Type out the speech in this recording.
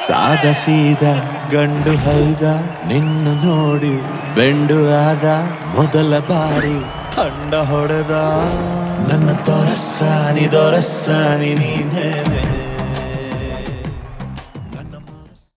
ಸಾದ ಸೀದ ಗಂಡು ಹೈದ, ನಿನ್ನ ನೋಡಿ ಬೆಂಡು ಆದ ಮೊದಲ ಬಾರಿ ತಂಡ ಹೊಡೆದ. ನನ್ನ ದೊರಸ್ಸಾನಿ ದೊರಸ್ಸಾನಿ, ನೀನೇನೆ.